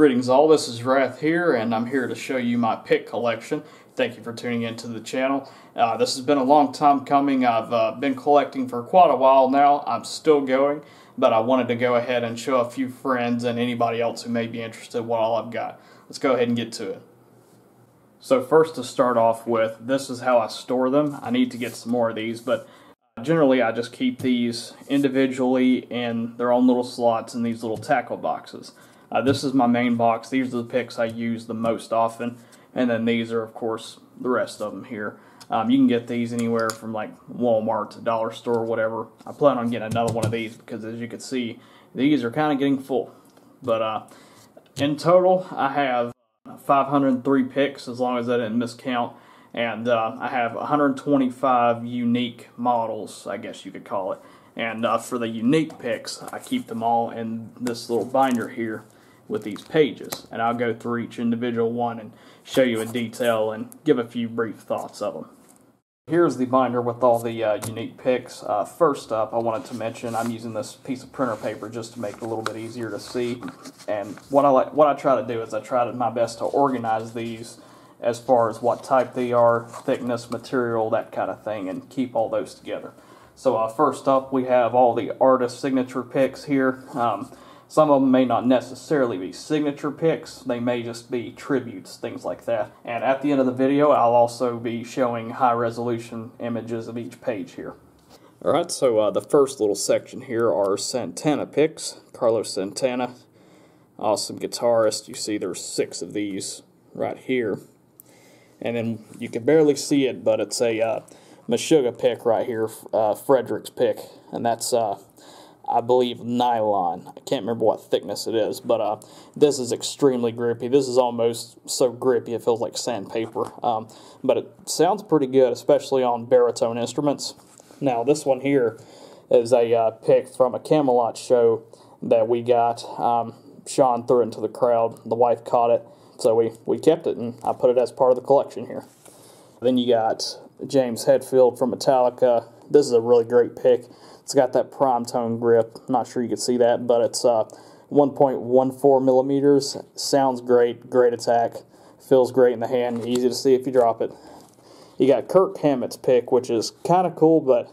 Greetings all, this is Wrath here, and I'm here to show you my pick collection. Thank you for tuning into the channel. Uh, this has been a long time coming. I've uh, been collecting for quite a while now. I'm still going, but I wanted to go ahead and show a few friends and anybody else who may be interested what all I've got. Let's go ahead and get to it. So first to start off with, this is how I store them. I need to get some more of these, but generally I just keep these individually in their own little slots in these little tackle boxes. Uh, this is my main box. These are the picks I use the most often. And then these are, of course, the rest of them here. Um, you can get these anywhere from like Walmart to Dollar Store, whatever. I plan on getting another one of these because as you can see, these are kind of getting full. But uh, in total, I have 503 picks as long as I didn't miscount. And uh, I have 125 unique models, I guess you could call it. And uh, for the unique picks, I keep them all in this little binder here with these pages. And I'll go through each individual one and show you in detail and give a few brief thoughts of them. Here's the binder with all the uh, unique picks. Uh, first up, I wanted to mention I'm using this piece of printer paper just to make it a little bit easier to see. And what I like, what I try to do is I try to, my best to organize these as far as what type they are, thickness, material, that kind of thing, and keep all those together. So uh, first up, we have all the artist signature picks here. Um, some of them may not necessarily be signature picks, they may just be tributes, things like that. And at the end of the video, I'll also be showing high resolution images of each page here. Alright, so uh, the first little section here are Santana picks. Carlos Santana, awesome guitarist. You see there's six of these right here. And then you can barely see it, but it's a uh, Meshuggah pick right here, uh, Fredrik's pick. And that's uh, I believe, nylon. I can't remember what thickness it is, but uh, this is extremely grippy. This is almost so grippy it feels like sandpaper. Um, but it sounds pretty good, especially on baritone instruments. Now, this one here is a uh, pick from a Kamelot show that we got. Um, Sean threw it into the crowd. The wife caught it, so we, we kept it, and I put it as part of the collection here. Then you got James Hetfield from Metallica. This is a really great pick. It's got that Primetone grip. I'm not sure you can see that, but it's uh, 1.14 millimeters. Sounds great, great attack. Feels great in the hand, easy to see if you drop it. You got Kirk Hammett's pick, which is kind of cool, but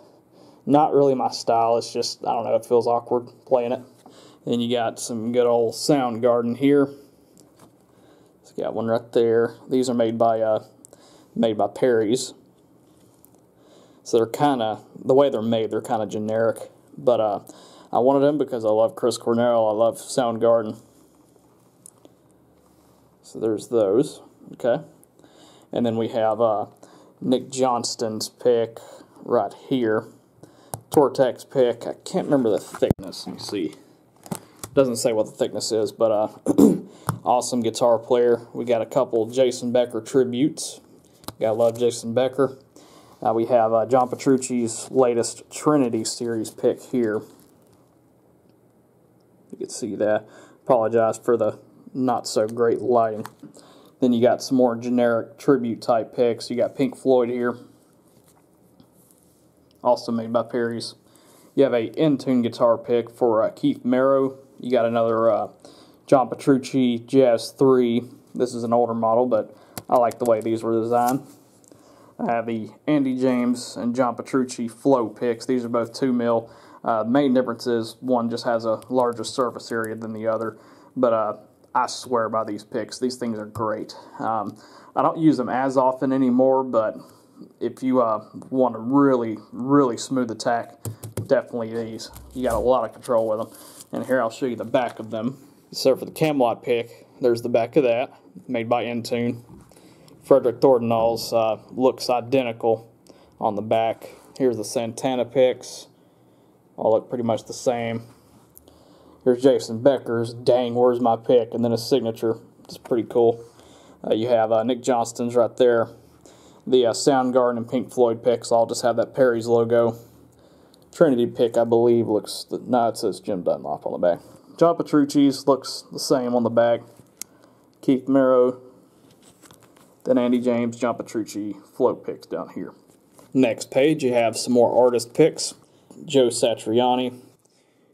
not really my style. It's just, I don't know, it feels awkward playing it. Then you got some good old Soundgarden here. It's got one right there. These are made by uh, made by Perri's. So they're kind of, the way they're made, they're kind of generic. But uh, I wanted them because I love Chris Cornell. I love Soundgarden. So there's those. Okay. And then we have uh, Nick Johnston's pick right here. Tortex pick. I can't remember the thickness. Let me see. Doesn't say what the thickness is, but uh, awesome guitar player. We got a couple Jason Becker tributes. Gotta love Jason Becker. We have uh, John Petrucci's latest Trinity series pick here. You can see that. Apologize for the not so great lighting. Then you got some more generic tribute type picks. You got Pink Floyd here. Also made by Perri's. You have a InTune guitar pick for uh, Keith Merrow. You got another uh, John Petrucci Jazz 3. This is an older model, but I like the way these were designed. The Andy James and John Petrucci flow picks. These are both 2 mil. Uh, main difference is one just has a larger surface area than the other, but uh, I swear by these picks. These things are great. Um, I don't use them as often anymore, but if you uh, want a really, really smooth attack, definitely these. You got a lot of control with them. And here I'll show you the back of them. So for the Kamelot pick, there's the back of that, made by InTune. Fredrik Thordendal's uh, looks identical on the back. Here's the Santana picks. All look pretty much the same. Here's Jason Becker's Dang, Where's My Pick? And then his signature. It's pretty cool. Uh, you have uh, Nick Johnston's right there. The uh, Soundgarden and Pink Floyd picks all just have that Perri's logo. Trinity pick, I believe, looks... The, no, it says Jim Dunlop on the back. John Petrucci's looks the same on the back. Keith Merrow then Andy James, John Petrucci, float picks down here. Next page, you have some more artist picks. Joe Satriani.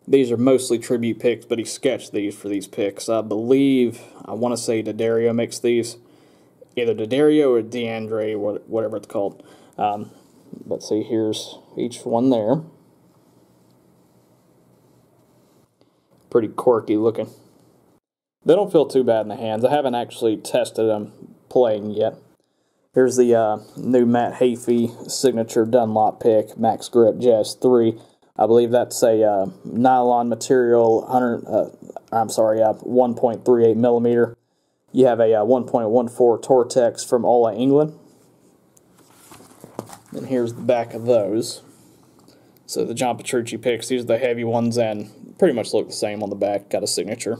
These are mostly tribute picks, but he sketched these for these picks. I believe, I want to say D'Addario makes these. Either D'Addario or D'Andrea, whatever it's called. Um, let's see, here's each one there. Pretty quirky looking. They don't feel too bad in the hands. I haven't actually tested them playing yet. Here's the uh, new Matt Heafy signature Dunlop pick, Max Grip Jazz 3. I believe that's a uh, nylon material, 100. Uh, I'm sorry, uh, 1.38 millimeter. You have a uh, 1.14 Tortex from Ola Englund. And here's the back of those. So the John Petrucci picks, these are the heavy ones and pretty much look the same on the back. Got a signature.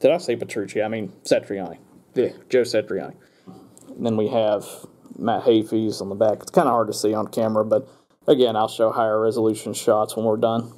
Did I say Petrucci? I mean Satriani. Yeah, Joe Satriani. Then we have Matt Heafy's on the back. It's kind of hard to see on camera, but Again, I'll show higher resolution shots when we're done.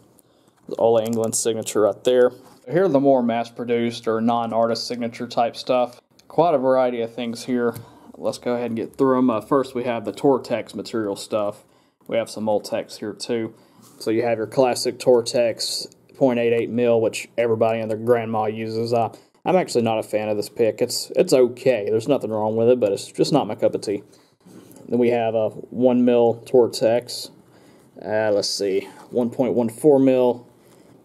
Ola Englund signature right there. Here are the more mass-produced or non-artist signature type stuff. Quite a variety of things here. Let's go ahead and get through them. Uh, first, we have the Tortex material stuff. We have some Multex here too. So you have your classic Tortex 0.88 mil, which everybody and their grandma uses. Uh, I'm actually not a fan of this pick. It's it's okay. There's nothing wrong with it, but it's just not my cup of tea. Then we have a 1 mil Tortex. Uh, let's see, 1.14 mil.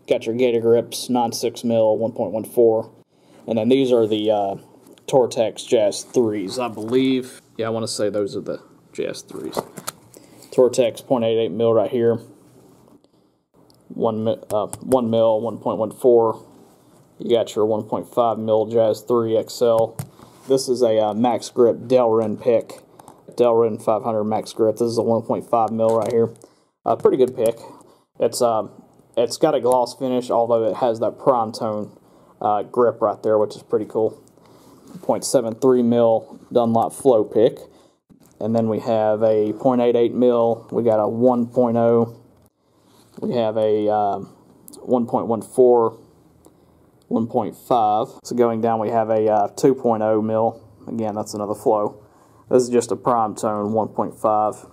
Got your Gator Grips, non 6 mil, 1.14. And then these are the uh, Tortex Jazz 3s, I believe. Yeah, I want to say those are the Jazz 3s. Tortex 0.88 mil right here. 1, uh, 1 mil, 1.14. You got your 1.5 mil Jazz 3 XL. This is a uh, Max Grip Delrin pick. Delrin 500 Max Grip. This is a 1.5 mil right here. A pretty good pick. It's um, it's got a gloss finish, although it has that Primetone uh, grip right there, which is pretty cool. 0.73 mil Dunlop Flow pick. And then we have a 0.88 mil. We got a 1.0. We have a um, 1.14, 1.5. So going down, we have a uh, 2.0 mil. Again, that's another flow. This is just a Primetone 1.5.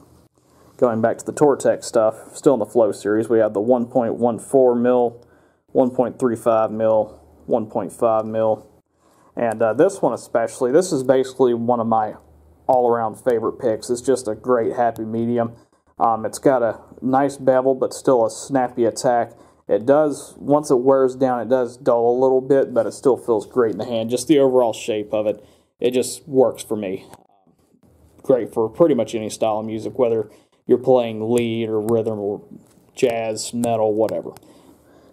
Going back to the Tortex stuff, still in the Flow series, we have the 1.14 mil, 1.35 mil, 1.5 mil. And uh, this one especially, this is basically one of my all-around favorite picks. It's just a great happy medium. Um, it's got a nice bevel, but still a snappy attack. It does, once it wears down, it does dull a little bit, but it still feels great in the hand. Just the overall shape of it, it just works for me great for pretty much any style of music, whether you're playing lead or rhythm or jazz, metal, whatever.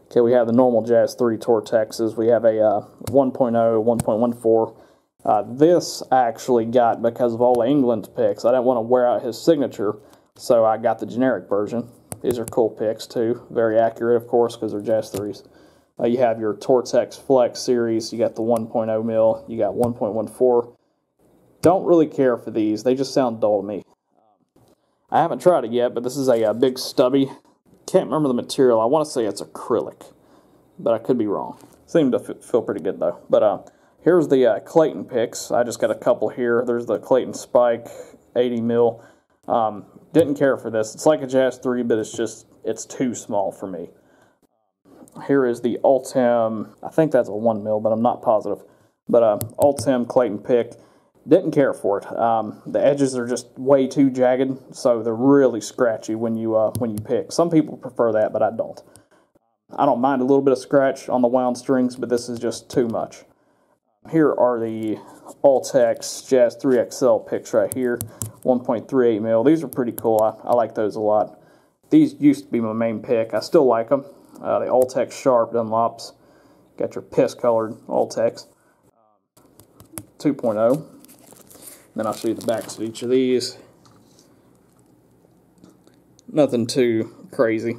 Okay, we have the normal Jazz 3 Tortexes. We have a uh, 1.0, 1.14. Uh, this I actually got because of Ola Englund's picks. I didn't want to wear out his signature, so I got the generic version. These are cool picks too. Very accurate, of course, because they're Jazz 3s. Uh, you have your Tortex Flex series. You got the 1.0 mil. You got 1.14. Don't really care for these. They just sound dull to me. I haven't tried it yet, but this is a, a big stubby. Can't remember the material. I want to say it's acrylic, but I could be wrong. Seem to feel pretty good though. But uh, here's the uh, Clayton picks. I just got a couple here. There's the Clayton Spike 80 mil. Um, didn't care for this. It's like a Jazz 3, but it's just, it's too small for me. Here is the Ultem, I think that's a 1 mil, but I'm not positive. But uh, Ultem Clayton pick. Didn't care for it. Um, the edges are just way too jagged, so they're really scratchy when you uh, when you pick. Some people prefer that, but I don't. I don't mind a little bit of scratch on the wound strings, but this is just too much. Here are the Ultex Jazz 3XL picks right here, 1.38 mil. These are pretty cool. I, I, like those a lot. These used to be my main pick. I still like them. Uh, the Ultex Sharp Dunlops. Got your piss colored Ultex. 2.0. Then I'll show you the backs of each of these. Nothing too crazy.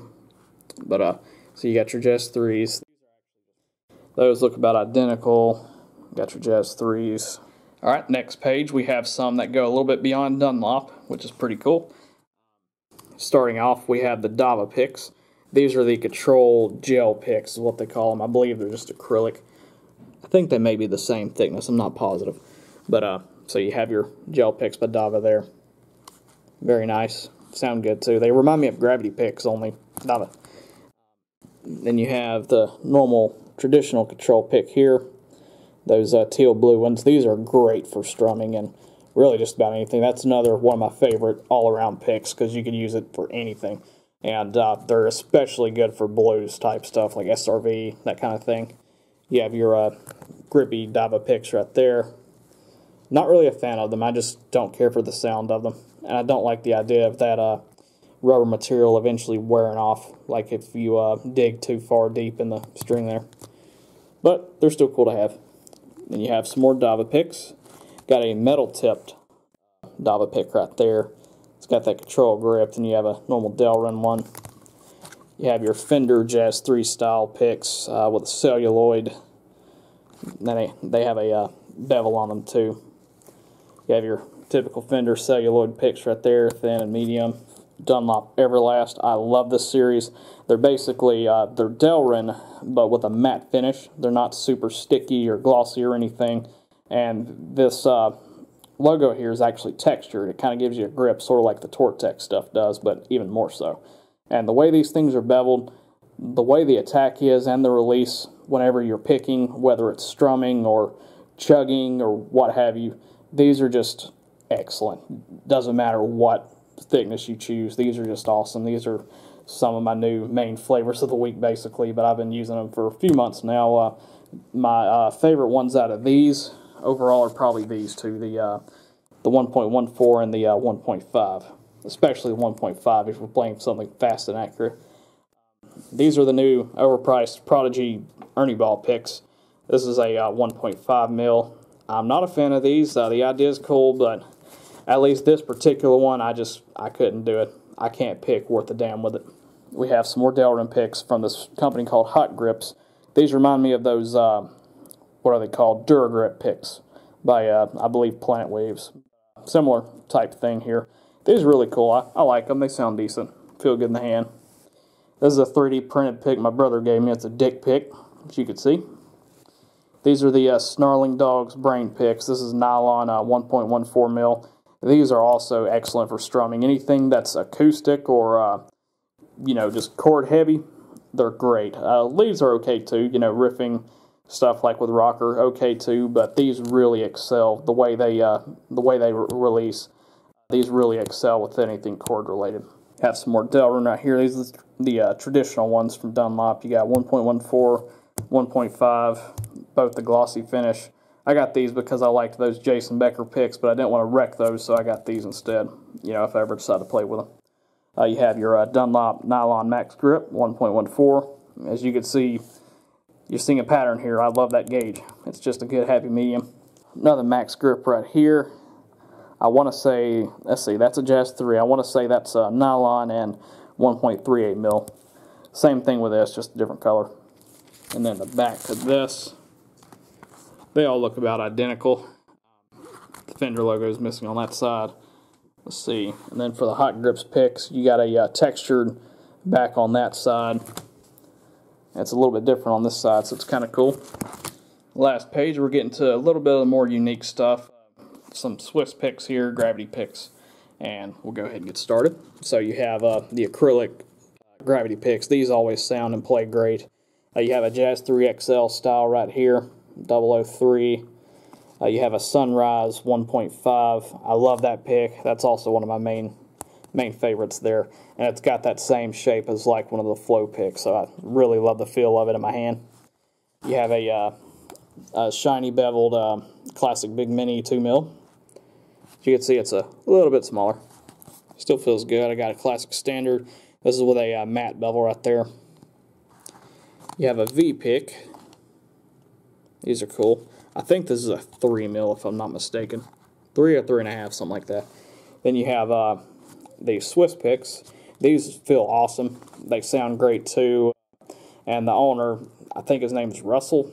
But, uh, so you got your Jazz 3s. Those look about identical. Got your Jazz 3s. Alright, next page we have some that go a little bit beyond Dunlop, which is pretty cool. Starting off, we have the Dava picks. These are the control gel picks, is what they call them. I believe they're just acrylic. I think they may be the same thickness. I'm not positive. But uh, so you have your gel picks by Dava there. Very nice. Sound good too. They remind me of gravity picks, only Dava. Then you have the normal traditional control pick here. Those uh, teal blue ones. These are great for strumming and really just about anything. That's another one of my favorite all-around picks because you can use it for anything. And uh, they're especially good for blues type stuff like SRV, that kind of thing. You have your uh, grippy Dava picks right there. Not really a fan of them. I just don't care for the sound of them. And I don't like the idea of that uh, rubber material eventually wearing off, like if you uh, dig too far deep in the string there. But they're still cool to have. Then you have some more Dava picks. Got a metal tipped Dava pick right there. It's got that control grip. Then you have a normal Delrin one. You have your Fender Jazz 3 style picks uh, with a celluloid. Then they, they have a uh, bevel on them too. You have your typical Fender celluloid picks right there, thin and medium. Dunlop Everlast. I love this series. They're basically uh, they're Delrin, but with a matte finish. They're not super sticky or glossy or anything. And this uh, logo here is actually textured. It kind of gives you a grip, sort of like the Tortex stuff does, but even more so. And the way these things are beveled, the way the attack is and the release, whenever you're picking, whether it's strumming or chugging or what have you, these are just excellent. Doesn't matter what thickness you choose. These are just awesome. These are some of my new main flavors of the week, basically, but I've been using them for a few months now. Uh, my uh, favorite ones out of these overall are probably these two, the uh, the 1.14 and the uh, 1.5, especially the 1.5 if we're playing something fast and accurate. These are the new overpriced Prodigy Ernie Ball picks. This is a uh, 1.5 mil. I'm not a fan of these. Uh, the idea is cool, but at least this particular one, I just I couldn't do it. I can't pick worth a damn with it. We have some more Delrin picks from this company called Hot Grips. These remind me of those, uh, what are they called, Duragrip picks by, uh, I believe, Planet Waves. Similar type thing here. These are really cool. I, I like them. They sound decent. Feel good in the hand. This is a 3D printed pick my brother gave me. It's a dick pick, as you can see. These are the uh, Snarling Dogs brain picks. This is nylon uh, 1.14 mil. These are also excellent for strumming. Anything that's acoustic or, uh, you know, just chord heavy, they're great. Uh, leads are okay too, you know, riffing stuff like with rocker, okay too, but these really excel the way they, uh, the way they re release. These really excel with anything chord related. Have some more Delrin right here. These are the uh, traditional ones from Dunlop. You got 1.14, 1.5, both the glossy finish. I got these because I liked those Jason Becker picks, but I didn't want to wreck those, so I got these instead, you know, if I ever decide to play with them. Uh, you have your uh, Dunlop Nylon Max Grip 1.14. As you can see, you're seeing a pattern here. I love that gauge. It's just a good happy medium. Another Max Grip right here. I want to say, let's see, that's a Jazz 3. I want to say that's a nylon and 1.38 mil. Same thing with this, just a different color. And then the back of this they all look about identical. The Fender logo is missing on that side. Let's see. And then for the Hot Grips picks, you got a uh, textured back on that side. It's a little bit different on this side, so it's kind of cool. Last page, we're getting to a little bit of more unique stuff. Some Swiss picks here, gravity picks, and we'll go ahead and get started. So you have uh, the acrylic gravity picks. These always sound and play great. Uh, you have a Jazz 3 XL style right here. 003. Uh, you have a Sunrise 1.5. I love that pick. That's also one of my main main favorites there. And it's got that same shape as like one of the flow picks. So I really love the feel of it in my hand. You have a, uh, a shiny beveled uh, classic Big Mini 2 mil. As you can see, it's a little bit smaller. Still feels good. I got a classic standard. This is with a uh, matte bevel right there. You have a V pick these are cool. I think this is a 3 mil if I'm not mistaken. 3 or 3.5, something like that. Then you have uh, the Swiss picks. These feel awesome. They sound great too. And the owner, I think his name is Russell.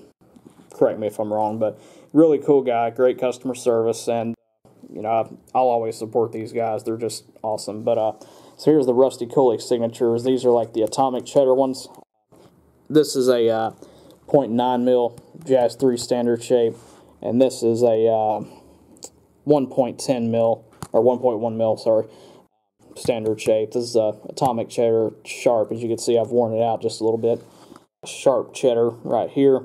Correct me if I'm wrong, but really cool guy, great customer service, and you know I'll always support these guys. They're just awesome. But uh, so here's the Rusty Cooley signatures. These are like the atomic cheddar ones. This is a uh, 0.9 mil Jazz 3 standard shape, and this is a uh, 1.10 mil or 1.1 mil, sorry, standard shape. This is a atomic cheddar sharp. As you can see, I've worn it out just a little bit. sharp cheddar right here.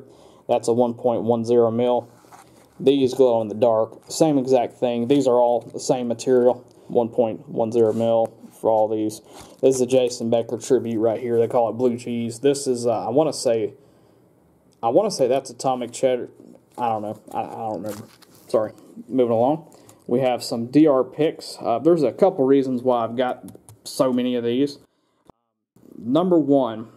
That's a 1.10 mil. These glow in the dark. Same exact thing. These are all the same material. 1.10 mil for all these. This is a Jason Becker tribute right here. They call it blue cheese. This is, uh, I want to say, I want to say that's atomic cheddar. I don't know. I, I, don't remember. Sorry. Moving along. We have some DR picks. Uh, there's a couple reasons why I've got so many of these. Number one,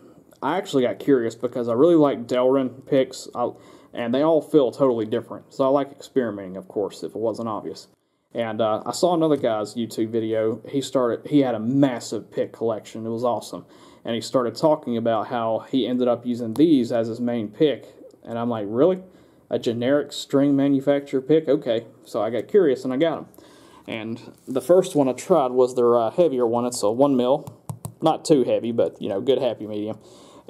I actually got curious because I really like Delrin picks, I, and they all feel totally different. So I like experimenting, of course, if it wasn't obvious. And uh, I saw another guy's YouTube video. He started. He had a massive pick collection. It was awesome, and he started talking about how he ended up using these as his main pick. And I'm like, really? A generic string manufacturer pick? Okay. So I got curious and I got them. And the first one I tried was their uh, heavier one. It's a one mil, not too heavy, but you know, good happy medium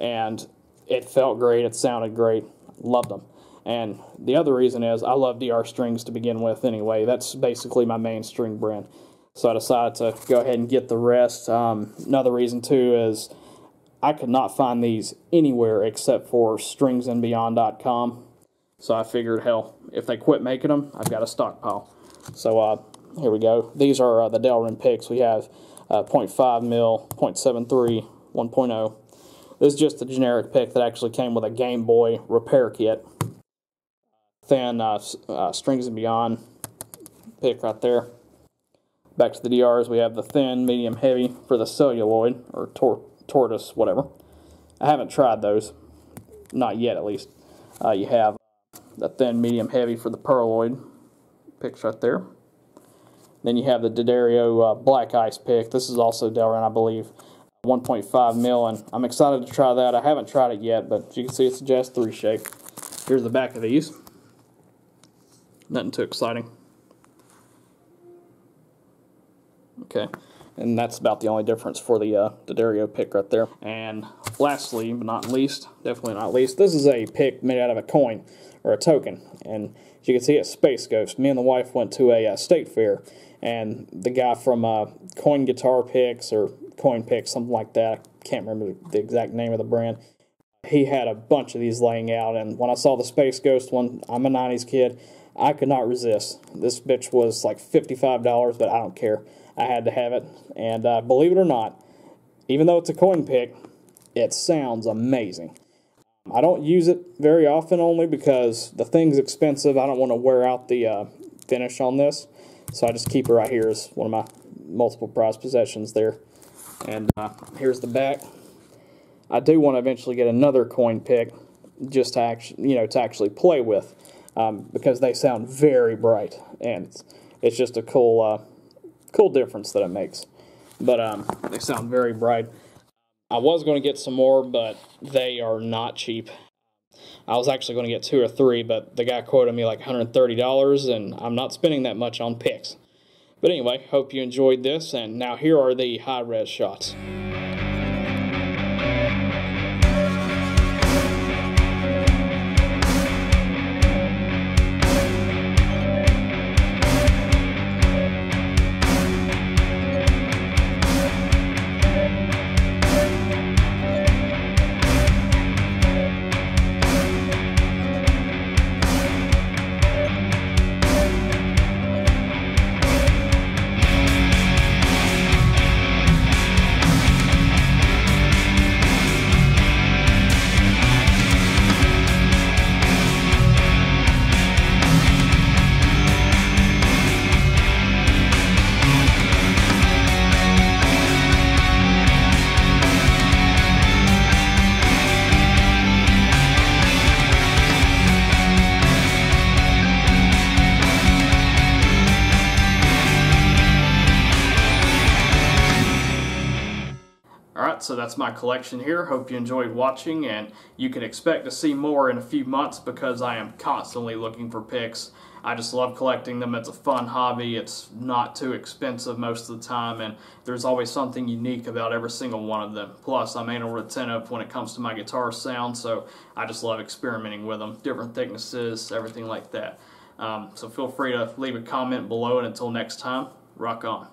and it felt great. It sounded great. Loved them. And the other reason is I love DR strings to begin with anyway. That's basically my main string brand. So I decided to go ahead and get the rest. Um, another reason too is I could not find these anywhere except for stringsandbeyond.com. So I figured, hell, if they quit making them, I've got a stockpile. So uh, here we go. These are uh, the Delrin picks. We have uh, 0.5 mil, 0.73, 1.0, this is just a generic pick that actually came with a Game Boy repair kit. Thin uh, uh, Strings and Beyond pick right there. Back to the DRs, we have the thin, medium, heavy for the celluloid, or tor tortoise, whatever. I haven't tried those. Not yet, at least. Uh, you have the thin, medium, heavy for the pearloid picks right there. Then you have the D'Addario uh, Black Ice pick. This is also Delrin, I believe. 1.5 mil, and I'm excited to try that. I haven't tried it yet, but you can see it's a Jazz 3 shape. Here's the back of these. Nothing too exciting. Okay, and that's about the only difference for the uh, the Dario pick right there. And lastly, but not least, definitely not least, this is a pick made out of a coin, or a token. And as you can see, it's Space Ghost. Me and the wife went to a uh, state fair, and the guy from uh, Coin Guitar Picks, or coin Picks, something like that. I can't remember the exact name of the brand. He had a bunch of these laying out, and when I saw the Space Ghost one, I'm a 90s kid, I could not resist. This bitch was like $55, but I don't care. I had to have it, and uh, believe it or not, even though it's a coin pick, it sounds amazing. I don't use it very often only because the thing's expensive. I don't want to wear out the uh, finish on this, so I just keep it right here as one of my multiple prize possessions there. And uh, here's the back. I do want to eventually get another coin pick just to actually, you know, to actually play with um, because they sound very bright and it's, it's just a cool, uh, cool difference that it makes. But um, they sound very bright. I was going to get some more, but they are not cheap. I was actually going to get two or three, but the guy quoted me like $130, and I'm not spending that much on picks. But anyway, hope you enjoyed this, and now here are the high-res shots. So that's my collection here. Hope you enjoyed watching, and you can expect to see more in a few months because I am constantly looking for picks. I just love collecting them. It's a fun hobby. It's not too expensive most of the time, and there's always something unique about every single one of them. Plus, I'm anal retentive when it comes to my guitar sound, so I just love experimenting with them. Different thicknesses, everything like that. Um, so feel free to leave a comment below, and until next time, rock on.